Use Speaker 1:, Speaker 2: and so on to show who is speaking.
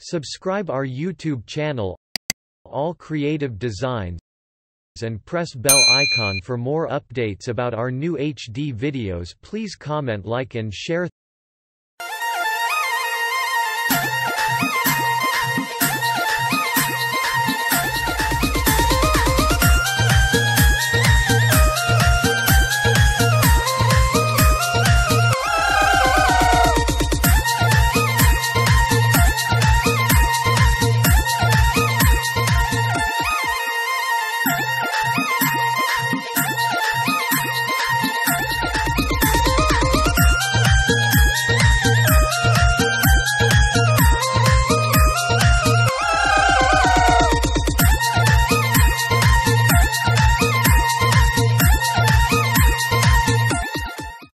Speaker 1: Subscribe our YouTube channel All Creative Designs and press bell icon for more updates about our new HD videos. Please comment like and share.